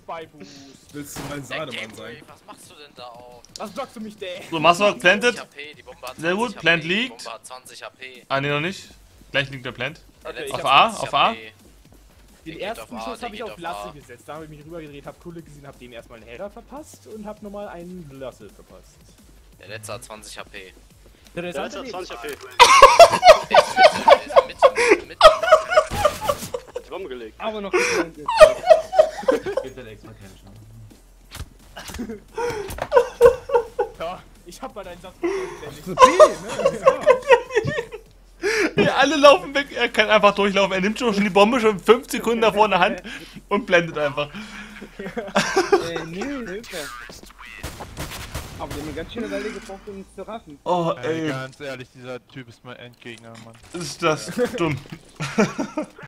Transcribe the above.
Beiboost. Willst du mein Sademann sein? was machst du denn da auch? Was blockst du mich denn? So, Master planted. 20 HP, die Bombe hat 20 Sehr gut, HP, Plant die liegt. Bombe hat 20 HP. Ah, nee, noch nicht. Gleich liegt der Plant. Okay, Auf A, 20 auf A. HP. Den ersten Schuss habe ich auf Lasse gesetzt. Da habe ich mich rübergedreht, habe Kulle gesehen, habe dem erstmal einen Header verpasst und habe nochmal einen Lasse verpasst. Der letzte hat 20 HP. Der, Der letzte hat 20 HP. Der ist Mitte, der ist Mitte, Mitte, Mitte. Die Bombe gelegt. Aber noch geplantet. Gibt halt extra keine Chance. Ja, ich habe bei deinen Satz verständigt. Ja, alle laufen weg, er kann einfach durchlaufen. Er nimmt schon die Bombe schon 5 Sekunden davor in der Hand und blendet einfach. äh, nee, Hilfe. Aber die haben eine ganz schöne Weile gebraucht, um uns zu raffen. Oh, Ey, ey, ganz ehrlich, dieser Typ ist mein Endgegner, Mann. ist das dumm.